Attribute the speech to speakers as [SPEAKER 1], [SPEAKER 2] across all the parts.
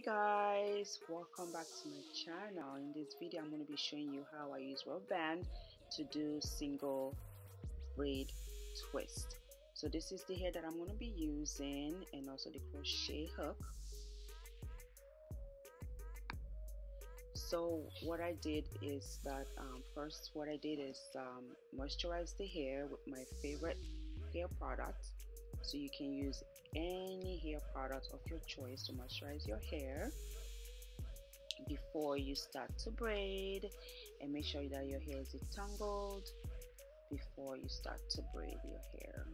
[SPEAKER 1] hey guys welcome back to my channel. In this video i'm going to be showing you how i use rubber band to do single braid twist. So this is the hair that i'm going to be using and also the crochet hook. So what i did is that um, first what i did is um, moisturize the hair with my favorite hair product. So you can use any hair product of your choice to moisturize your hair before you start to braid and make sure that your hair is detangled before you start to braid your hair.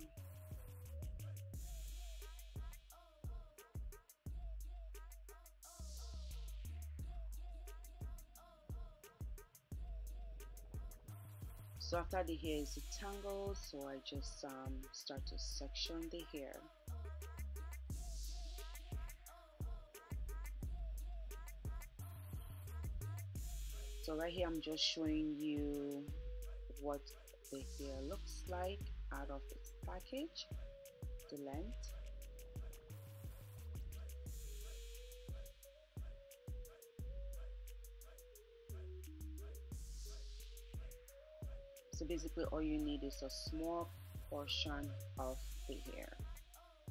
[SPEAKER 1] So after the hair is tangled so I just um, start to section the hair so right here I'm just showing you what the hair looks like out of its package the length. So basically all you need is a small portion of the hair.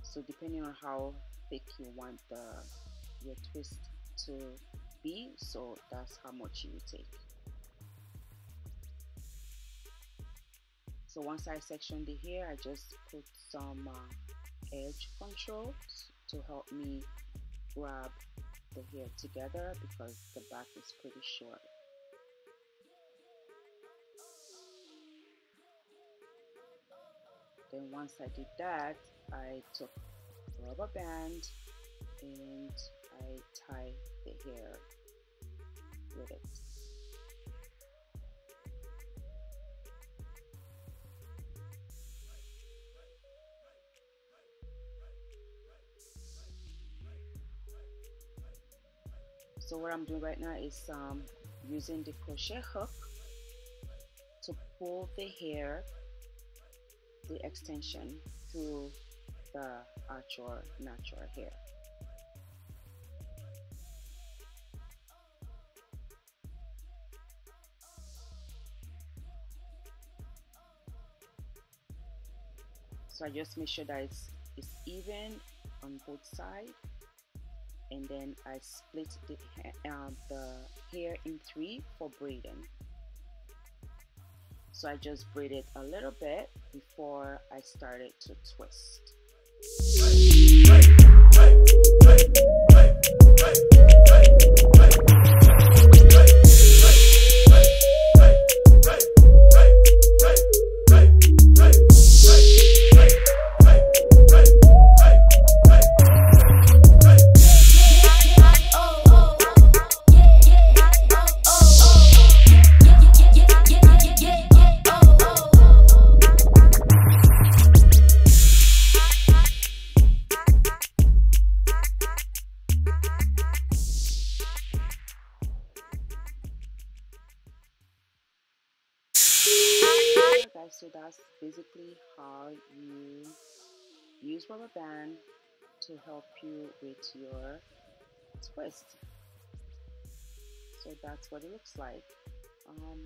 [SPEAKER 1] So depending on how thick you want the your twist to be so that's how much you take. So once I section the hair I just put some uh, edge control to help me grab the hair together because the back is pretty short. Then once I did that I took rubber band and I tie the hair with it so what I'm doing right now is um, using the crochet hook to pull the hair the extension through the actual natural hair. So I just make sure that it's, it's even on both sides and then I split the, uh, the hair in three for braiding so I just braided a little bit before I started to twist. Guys so that's basically how you use rubber band to help you with your twist. So that's what it looks like. Um,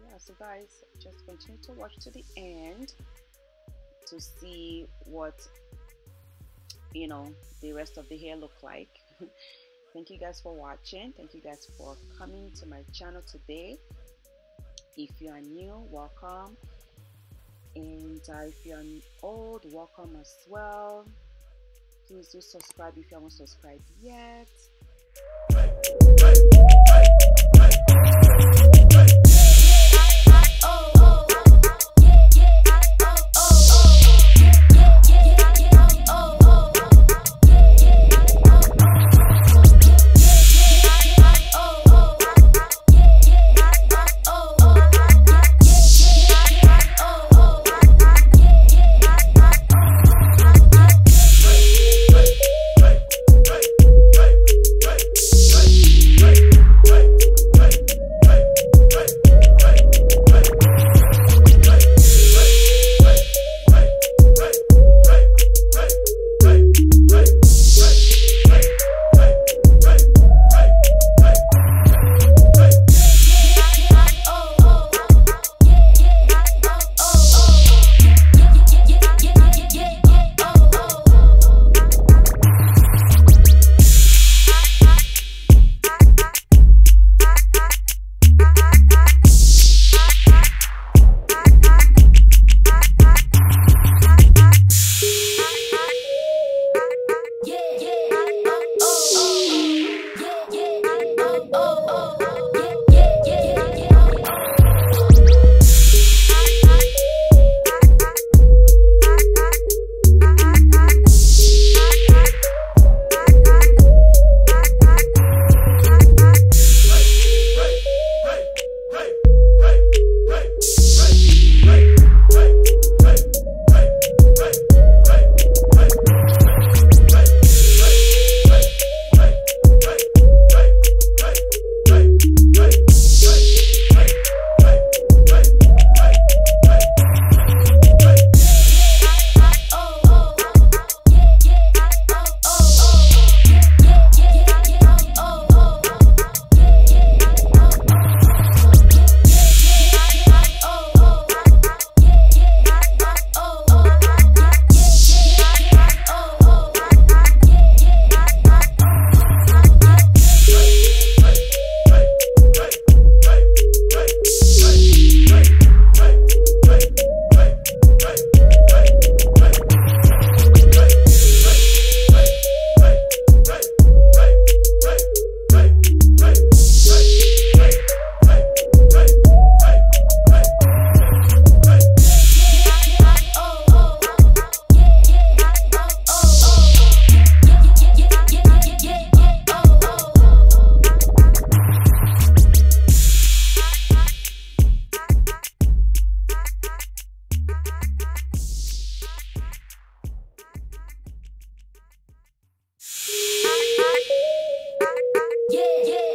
[SPEAKER 1] yeah so guys just continue to watch to the end to see what you know the rest of the hair look like. Thank you guys for watching. Thank you guys for coming to my channel today. If you are new welcome and uh, if you're an old welcome as well please do subscribe if you haven't subscribed yet yeah, yeah.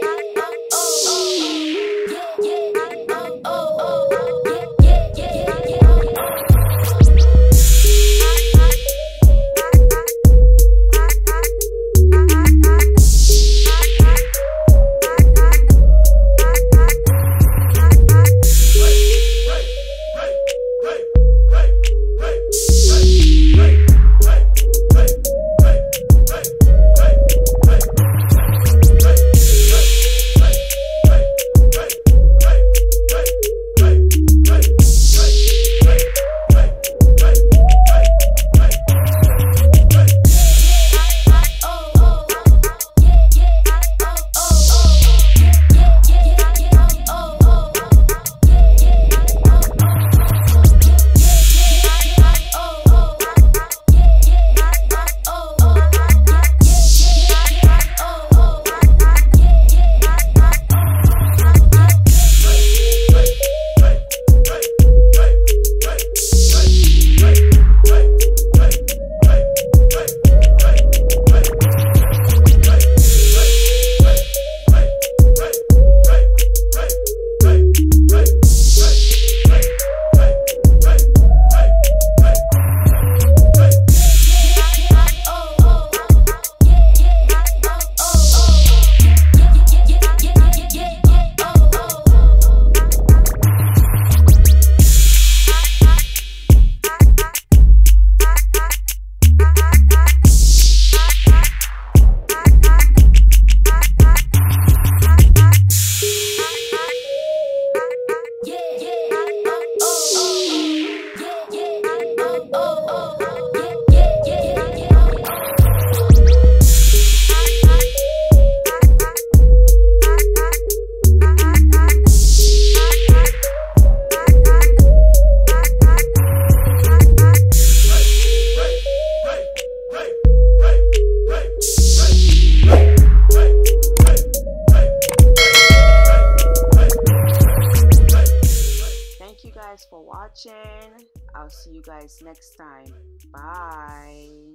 [SPEAKER 1] Guys next time. Bye.